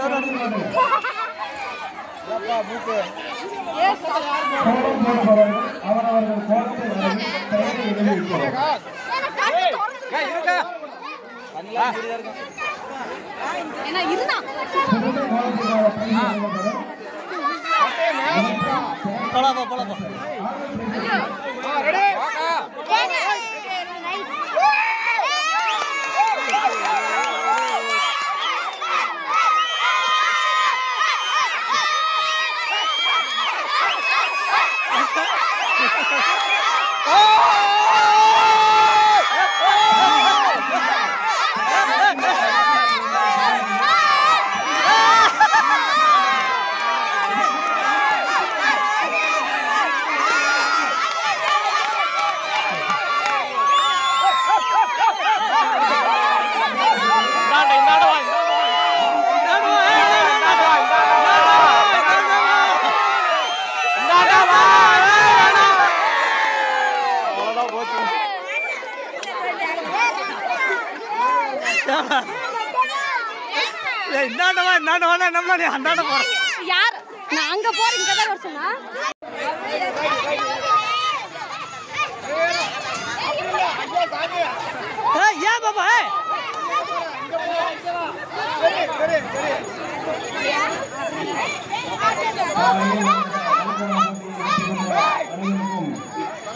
கோலம் போடுபவர்கள் அவரவர்கள் கோலத்தை வரைந்து பெயரை 아! இந்தாண்டவா இந்தாண்டவா நம்ம நீ அந்தாண்ட போற? யார்? நான் அங்க போறேன் இங்க தான் வர சொன்னா. ஏய், ஏன் பாப்பா ஏய்?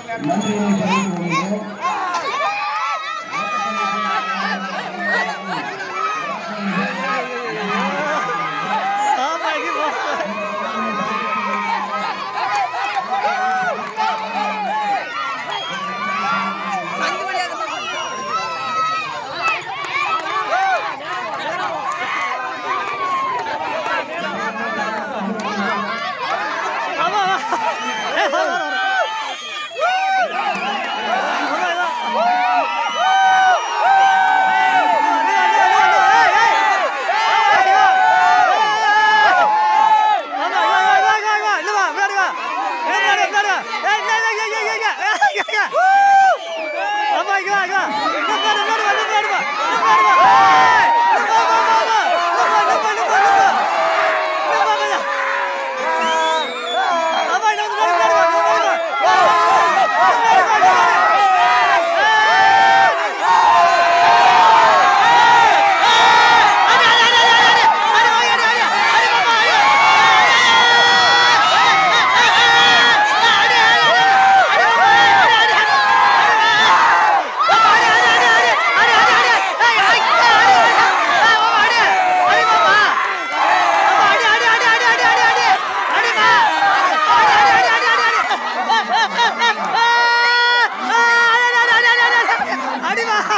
நன்றியை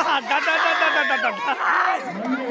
哒哒哒哒哒哒哒哒。